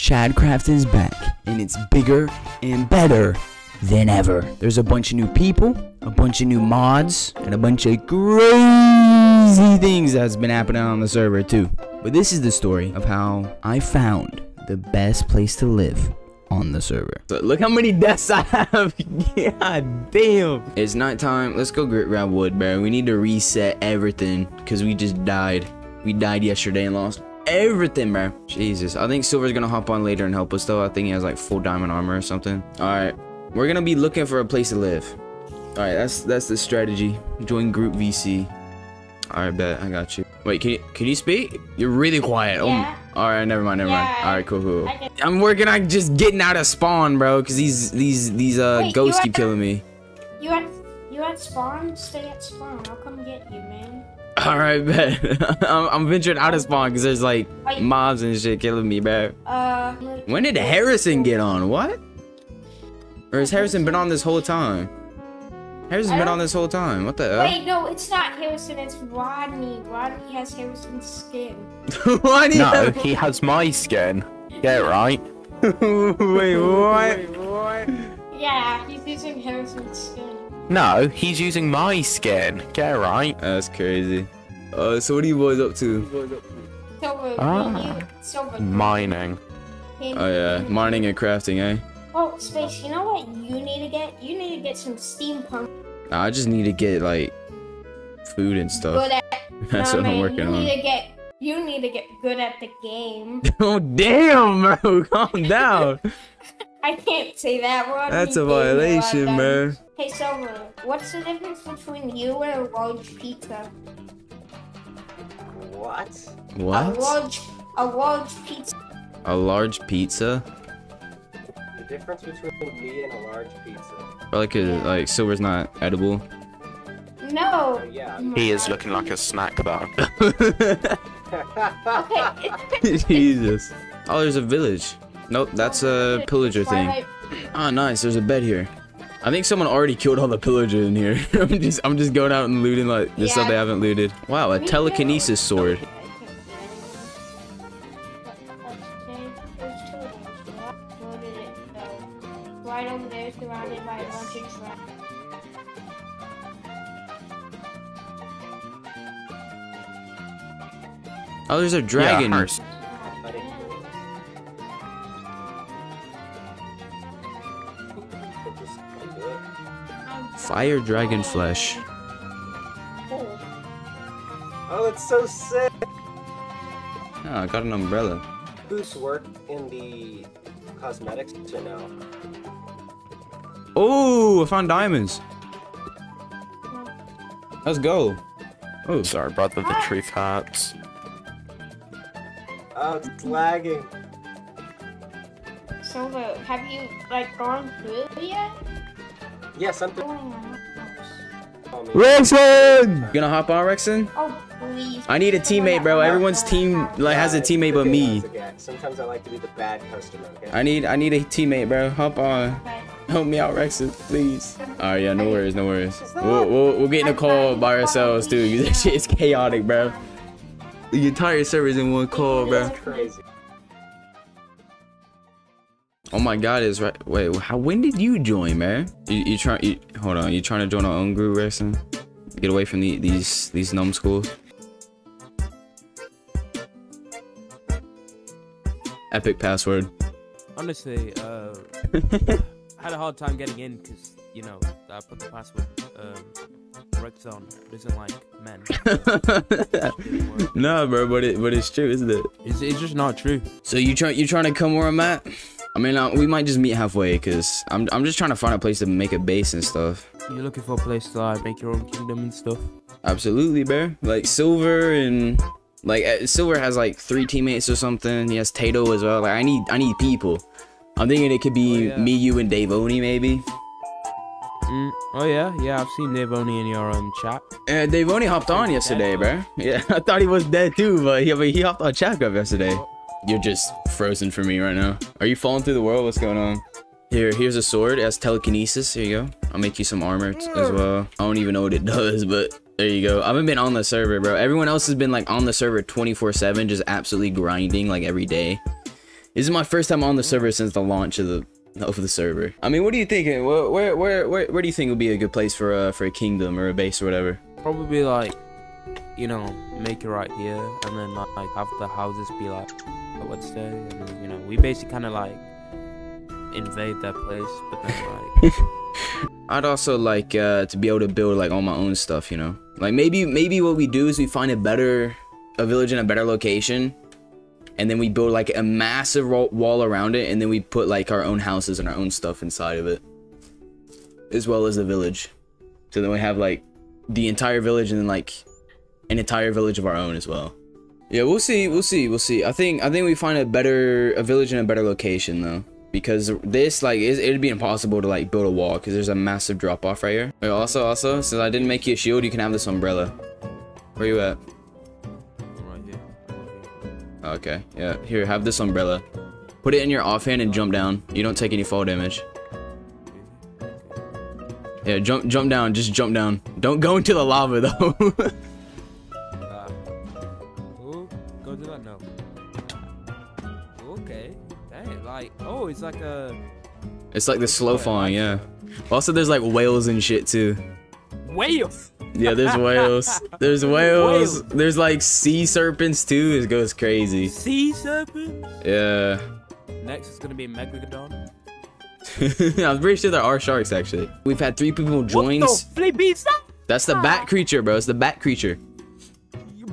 Chadcraft is back, and it's bigger and better than ever. There's a bunch of new people, a bunch of new mods, and a bunch of crazy things that's been happening on the server too. But this is the story of how I found the best place to live on the server. So look how many deaths I have. God damn. It's nighttime. Let's go grit grab wood, bro. We need to reset everything because we just died. We died yesterday and lost everything, bro. Jesus. I think Silver's gonna hop on later and help us though. I think he has like full diamond armor or something. Alright. We're gonna be looking for a place to live. Alright, that's that's the strategy. Join group VC. Alright, bet. I got you. Wait, can you can you speak? You're really quiet. Yeah. Oh, alright, never mind, never mind. Alright, cool, cool. Can- I'm working on just getting out of spawn, bro, because these these these uh Wait, ghosts keep killing me. You at you at spawn? Stay at spawn. I'll come get you, man. Alright, bet. I'm, I'm venturing out of spawn because there's like mobs and shit killing me, bro. Uh. When did Harrison get on? What? Or has Harrison been on this whole time? Harrison's I been on this whole time. What the hell? Wait, no, it's not Harrison. It's Rodney. Rodney has Harrison's skin. Why do you No, have- he has my skin. Yeah, right. Wait, what? Yeah, he's using Harrison's skin. No, he's using my skin. Get right. That's crazy. Uh, so what are you boys up to? Silver, Ah. Silver. Mining. Oh yeah, mining and crafting, eh? Oh, Space, you know what you need to get? You need to get some steampunk. Nah, I just need to get like food and stuff. Good at. That's Nah, what I'm man, working you on. Need to get, you need to get good at the game. Oh damn, bro! Calm down. I can't say that word. That's a violation, bro. Hey, Silver, what's the difference between you and a large pizza? What? What? A What? large, a large pizza. A large pizza? The difference between me and a large pizza. Or like a like silver's not edible. No. Oh, yeah. He is looking like a snack bar. Okay. Jesus. Oh, there's a village. Nope, that's a pillager thing. Twilight- Ah, nice. There's a bed here. I think someone already killed all the pillagers in here. I'm just, I'm just going out and looting like the stuff they haven't looted. Wow, a Me too. telekinesis sword. Right over there, surrounded by a bunch of trash. Oh, there's a dragon. Yeah, Fire dragon flesh. Oh, Oh, that's so sick. Oh, I got an umbrella. Boost work in the cosmetics or no? Oh, I found diamonds. Let's go. Oh, Sorry, brother, the truth hurts. Oh, it's lagging. Silver, uh, have you like gone through it yet? Yes, I'm through. Oh, man. Rexon! You gonna hop on, Rexon? oh please. I need a teammate, bro. Everyone's team like has a teammate but me. Sometimes I like to be the bad customer. Okay. I need, I need a teammate, bro. Hop on. Help me out, Rexon, please. Alright, yeah, no worries, no worries. We'll, we'll, we'll get in a call by ourselves, dude. This shit is chaotic, bro. The entire server's in one call, bro. It's crazy. Oh my god, is right. Wait, how? When did you join, man? You, you trying? You, hold on, you trying to join our own group, Rexon? Get away from the, these these schools. Epic password. Honestly, uh, I had a hard time getting in because, you know, I put the password um, correct on. Doesn't like men. nah, bro, but it but it's true, isn't it? It's, it's just not true. So you try you trying to come where I'm at? I mean, uh, we might just meet halfway, cause I'm I'm just trying to find a place to make a base and stuff. You're looking for a place to like make your own kingdom and stuff. Absolutely, bro. Like Silver and like uh, Silver has like three teammates or something. He has Tato as well. Like I need I need people. I'm thinking it could be Oh, yeah. me, you, and Davoni maybe. Mm, oh yeah, yeah. I've seen Davoni in your um chat. Uh, Davoni hopped on yesterday, bro. Yeah, I thought he was dead too, but he, but he hopped on chat up yesterday. You're just frozen for me right now. Are you falling through the world? What's going on? Here, here's a sword. It has telekinesis. Here you go. I'll make you some armor as mm. well. I don't even know what it does, but there you go. I haven't been on the server, bro. Everyone else has been like on the server 24/7, just absolutely grinding like every day. This is my first time on the server since the launch of the of the server. I mean, what do you think? Where where where where, where do you think would be a good place for a for a kingdom or a base or whatever? Probably like, you know, make it right here, and then like, have the houses be like, would say, and you know, we basically kind of like invade that place, but then like, I'd also like uh, to be able to build like all my own stuff, you know. Like maybe maybe what we do is we find a better a village in a better location, and then we build like a massive wall around it, and then we put like our own houses and our own stuff inside of it, as well as the village. So then we have like the entire village and then like an entire village of our own as well. Yeah, we'll see, we'll see, we'll see. I think I think we find a better a village in a better location though. Because this like it, it'd be impossible to like build a wall because there's a massive drop off right here. Wait, also also since i didn't make you a shield you can have this umbrella. Where you at? Right here, right here. okay yeah here have this umbrella. Put it in your offhand and jump down. You don't take any fall damage. Yeah jump jump down just jump down. Don't go into the lava though it's like a it's like the slow falling yeah also there's like whales and shit too Whales. yeah there's whales there's whales Whale. there's like sea serpents too it goes crazy Sea serpents. yeah Next is gonna be Megalodon. I'm pretty sure there are sharks actually. We've had three people join. What the? That's the bat creature, bro. It's the bat creature.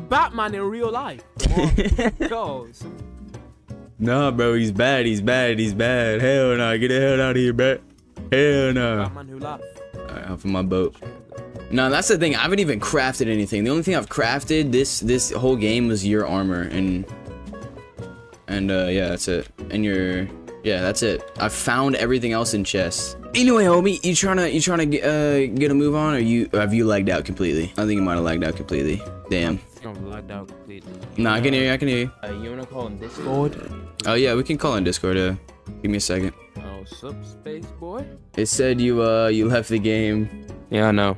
Batman in real life. Come on. Go. So- Nah, bro, he's bad. He's bad. He's bad. Hell no. Get the hell out of here, bro. Hell no. Laughs. Alright, off of my boat. No, that's the thing. I haven't even crafted anything. The only thing I've crafted this this whole game was your armor and and uh yeah, that's it. And your yeah, that's it. I found everything else in chests. Anyway, homie, you trying to you trying to get uh get a move on, or you or have you lagged out completely? I think you might have lagged out completely. Damn. I'm lagged out completely. Nah, I can hear you. I can hear you. Uh, you wanna call him Discord? Oh yeah, we can call in Discord. Uh, give me a second. Oh, sup, space boy? It said you uh you left the game. Yeah, I know.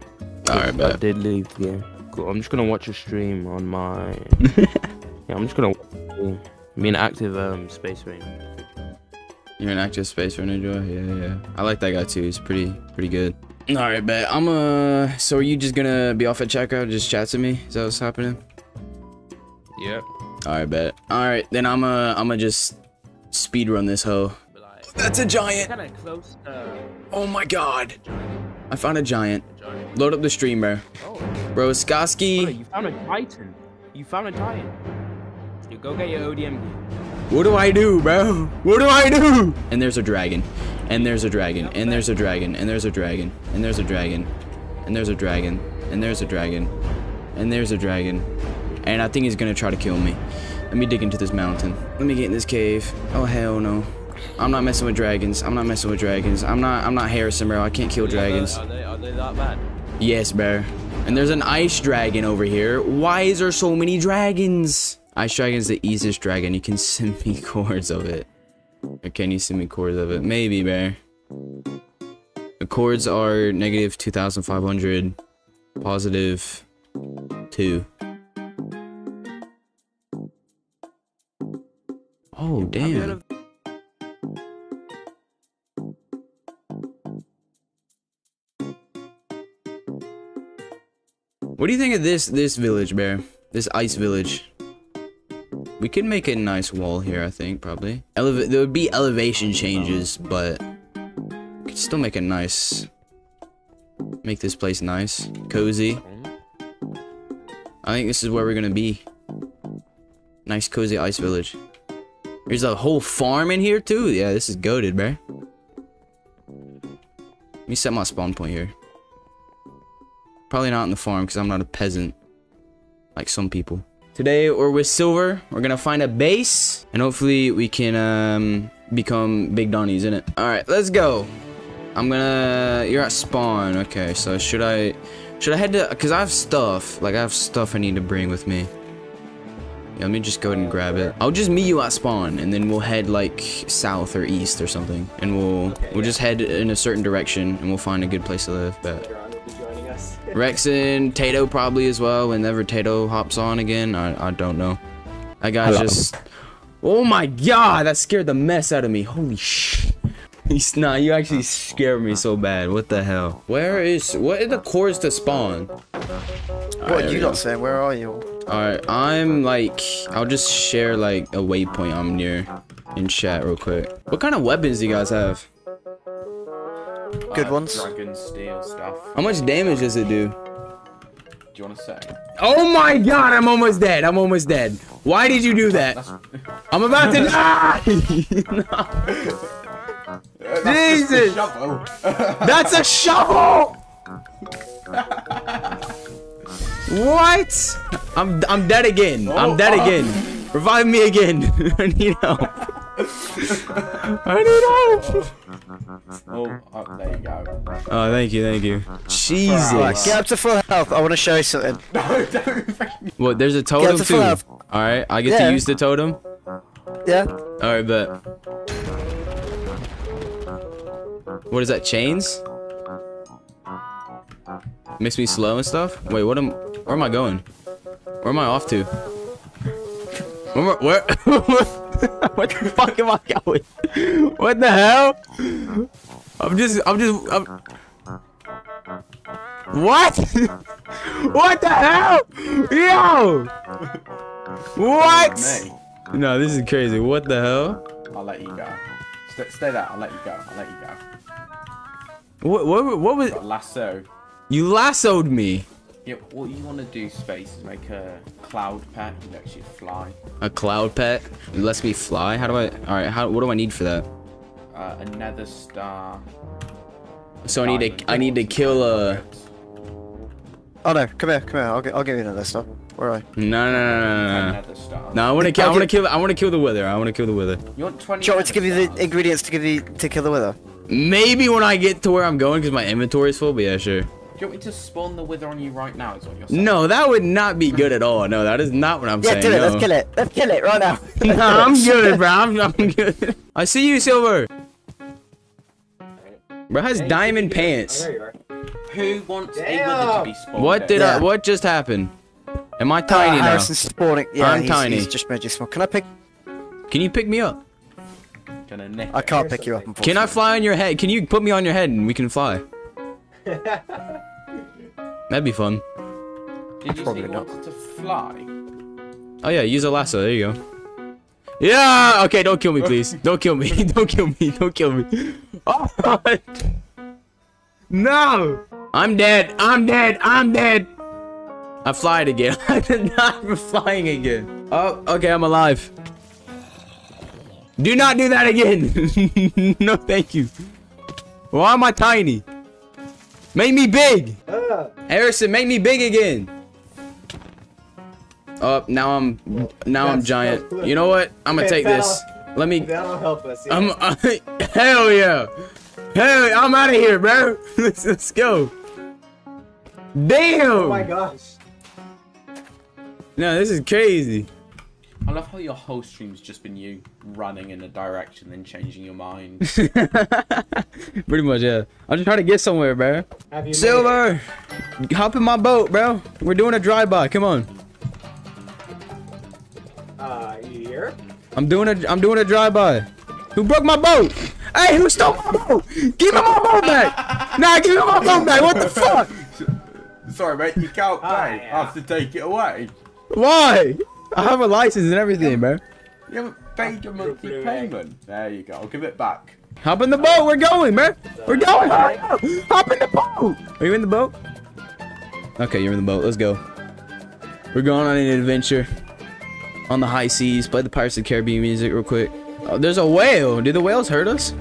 All right, I did leave the game. Cool. I'm just gonna watch a stream on my. yeah, I'm just gonna. Be an active um space ranger. You're an active space runner, Joy. Yeah, yeah. I like that guy too. He's pretty pretty good. All right, bet. I'm uh. So are you just gonna be off at checkout? Just chat to me. Is that what's happening? Yep. All right, bet. All right, then I'm uh I'm gonna just speed run this hoe. That's a giant. kind of close. Oh my god. I found a giant. giant. Load up the stream, bro. Oh, Bro, brother, Skoski. you found a titan. You found a titan. You go get your ODM gear. What do I do, bro? What do I do? And there's a dragon. And there's a dragon. And there's a dragon. And there's a dragon. And there's a dragon. And there's a dragon. And there's a dragon. And there's a dragon. And I think he's gonna try to kill me. Let me dig into this mountain. Let me get in this cave. Oh hell no. I'm not messing with dragons. I'm not messing with dragons. I'm not I'm not Harrison, bro. I can't kill dragons. Are they, are they that bad? Yes, bro. And there's an ice dragon over here. Why is there so many dragons? Ice dragon's the easiest dragon. You can send me coords of it. Or can you send me coords of it? Maybe, bear. The coords are negative 2,500, positive 2. Oh, damn. What do you think of this this village, Bear? This ice village. We could make a nice wall here, I think, probably. Eleva there would be elevation changes, but we could still make a nice make this place nice, cozy. I think this is where we're gonna be. Nice cozy ice village. There's a whole farm in here too. Yeah, this is goaded, bruh. Let me set my spawn point here. Probably not in the farm because I'm not a peasant. Like some people. Today we're with Silver. We're gonna find a base. And hopefully we can um, become big Donnies in it. Alright, let's go. I'm gonna... You're at spawn. Okay, so should I... Should I head to... Because I have stuff. Like I have stuff I need to bring with me. Yeah, let me just go ahead and grab it. I'll just meet you at spawn, and then we'll head like south or east or something, and we'll we'll just head in a certain direction, and we'll find a good place to live. But Ron will be joining us. Rex and Tato probably as well. Whenever Tato hops on again, I I don't know. That guy's Hello. just Oh my god, that scared the mess out of me. Holy sh. He's not. You actually scared me so bad. What the hell? Where is? What are the cores to spawn? What are you not saying? Where are you? All right, I'm like. I'll just share like a waypoint I'm near in chat real quick. What kind of weapons do you guys have? Good Uh, ones. Dragon steel stuff. How much damage does it do? Do you want to say? Oh my god, I'm almost dead. I'm almost dead. Why did you do that? I'm about to die. Jesus. Shovel. That's a shovel. What? I'm I'm dead again. Oh, I'm dead oh. again. Revive me again. I need help. I need help. oh, oh, there you go. Oh, thank you, thank you. Right, Jesus. get up to full health. I want to show you something. no, don't. What? There's a Get totem to too. full All health. right, I get Yeah. to use the totem. Yeah. All right, bet. What is that? Chains? Makes me slow and stuff. Wait, what am? Where am I going? Where am I off to? Where? Where? what the fuck am I going? What the hell? I'm just. I'm just. I'm... What? what the hell? Yo! What? No, this is crazy. What the hell? I'll let you go. Stay, stay there. I'll let you go. I'll let you go. What? What? What was? Lasso. You lassoed me. Yeah, what you want to do, Space, is make a cloud pet and actually fly. A cloud pet. It lets me fly. How do I? All right. How? What do I need for that? Uh, a nether star. So I need to. I need to kill a. Oh no, come here, come here. I'll, get, I'll give you another star. Where are I? No, no, no, no, no, no. No, I want to kill. I want to kill. I want to kill the wither. I want to kill the wither. You want 20 Do you want me to give you the ingredients to give you to kill the wither? Maybe when I get to where I'm going, because my inventory is full. But yeah, sure. Stars? Do you want me to spawn the wither on you right now? Is what you're saying? No, that would not be good at all. No, that is not what I'm Yeah, saying. do it. no. Let's kill it. Let's kill it right now. Nah, I'm good, bro. I'm, I'm good. I see you, Silver. Bro has diamond pants. Who wants a wither to be spawned? What did Yeah. I? What just happened? Am I tiny uh, now? Harrison's spawning. Yeah, I'm he's, tiny. He's just made you small. Can I pick? Can you pick me up? Gonna nick I can't pick you up. Can I fly on your head? Can you put me on your head and we can fly? That'd be fun. Did you Probably say not. to fly? Oh yeah, use a lasso. There you go. Yeah. Okay, don't kill me, please. Don't kill me. don't kill me. Don't kill me. Oh. No. I'm dead. I'm dead. I'm dead. I flied again. I did not I'm flying again. Oh, okay, I'm alive. Do not do that again. no, thank you. Why am I tiny? Make me big. Harrison, make me big again. Oh, now I'm now I'm giant. You know what? I'm gonna take this. Let me. That'll help us. Yeah. I'm hell yeah. Hell, I'm out of here, bro. let's, let's go. Damn. oh my gosh. No, this is crazy. I love how your whole stream's just been you running in a direction then changing your mind. Pretty much, yeah. I'm just trying to get somewhere, bro. Have you made it? Silver, hop in my boat, bro. We're doing a drive-by. Come on. Uh, you here? I'm doing a I'm doing a drive-by. Who broke my boat? Hey, who stole my boat? Give me my boat back! Nah, give me my boat back. What the fuck? Sorry, mate, you can't Ah, pay. yeah. I have to take it away. Why? I have a license and everything, bro. You haven't paid your monthly Blue uh, payment. There you go. I'll give it back. Hop in the boat. We're going, man. We're going. Hop in the boat. Are you in the boat? Okay, you're in the boat. Let's go. We're going on an adventure on the high seas. Play the Pirates of the Caribbean music real quick. Oh, there's a whale. Did the whales hurt us?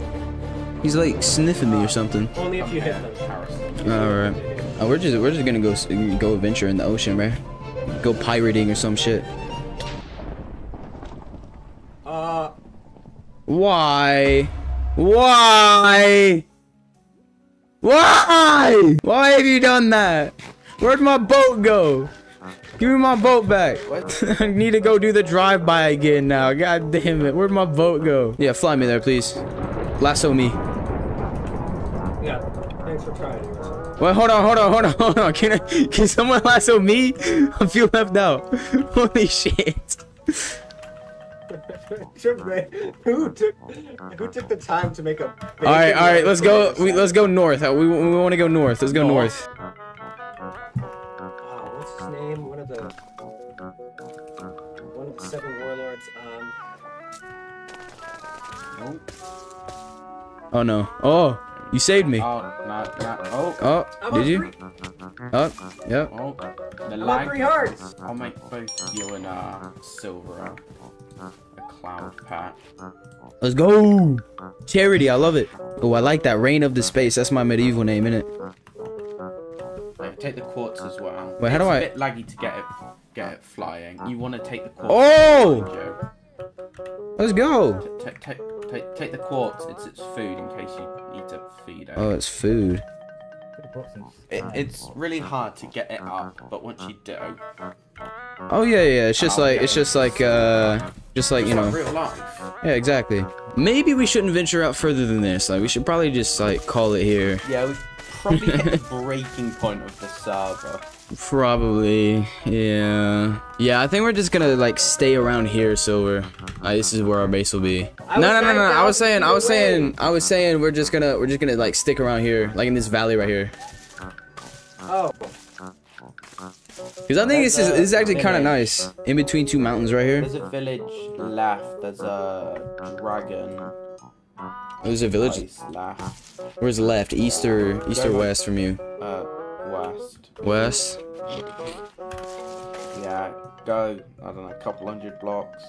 He's like sniffing me or something. Only if you hit them. Harrison. All right. Oh, we're just we're just gonna go go adventure in the ocean, man. Go pirating or some shit. Uh, Why? Why? Why? Why have you done that? Where'd my boat go? Give me my boat back. What? I need to go do the drive-by again now. God damn it. Where'd my boat go? Yeah, fly me there, please. Lasso me. yeah. Thanks for trying. Wait, hold on, hold on, hold on, hold on. Can I, can someone lasso me? I feel left out. Holy shit. Took the- who took who took the time to make a? All right, all right. Let's go. We let's go north. We we want to go north. Let's go north. Oh, what's his name? One of the one of the seven warlords. Um, Nope. Oh no. Oh, you saved me. Oh, no, no. Oh, Oh, I'm did on you? Three, Oh, yep. oh. The I'm on lag. three hearts. I'll make both you and uh, Silver a, a cloud pet. Let's go. Charity, I love it. Oh, I like that. Reign of the Space. That's my medieval name, innit? Like, take the quartz as well. Wait, how do it's I- a bit laggy to get it, get it flying. You want to take the quartz. Oh! Let's go. Take, take, take, take the quartz. It's its food in case you need to feed it. Oh, it's food. It, it's really hard to get it up, but once you do, Oh yeah, yeah. It's just like it's just like uh, just like you know. real life. Yeah, exactly. Maybe we shouldn't venture out further than this. Like we should probably just like call it here. Yeah, we probably hit the breaking point of the server. Probably. Yeah. Yeah, I think we're just gonna like stay around here, so we're. Uh, this is where our base will be. I No, no, no, no. I was saying, I was saying, I was saying, we're just gonna, we're just gonna like stick around here, like in this valley right here. Oh, Cause I think this is, this is actually kind of nice, in between two mountains right here. There's a village left. There's a dragon There's a village. place left. Where's left? East or east or west from you? Uh, west. West. Yeah, go. I don't know, a couple hundred blocks.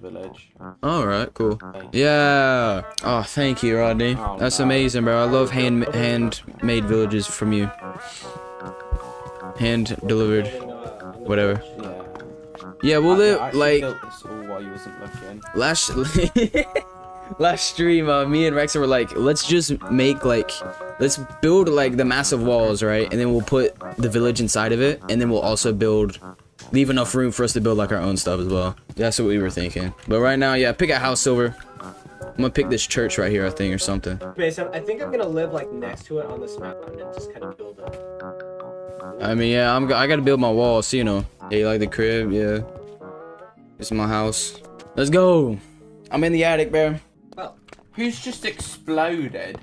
village. All right, cool. Yeah. Oh, thank you, Rodney. Oh, That's amazing, bro. I love hand handmade villages from you. Hand delivered. in, in the Whatever. Yeah. Yeah, we'll I- I live actually like built this all while you wasn't looking. last last stream. Uh, me and Rexa were like, let's just make like, let's build like the massive walls, right? And then we'll put the village inside of it, and then we'll also build. Leave enough room for us to build like our own stuff as well. That's what we were thinking. But right now, yeah, pick a house silver. I'm gonna pick this church right here, I think, or something. Okay, so I think I'm gonna live like next to it on this mountain and just kind of build it. I mean, yeah, I'm. I gotta build my walls, so, you know. You like the crib? Yeah. This is my house. Let's go. I'm in the attic, bear. Well, Who's just exploded?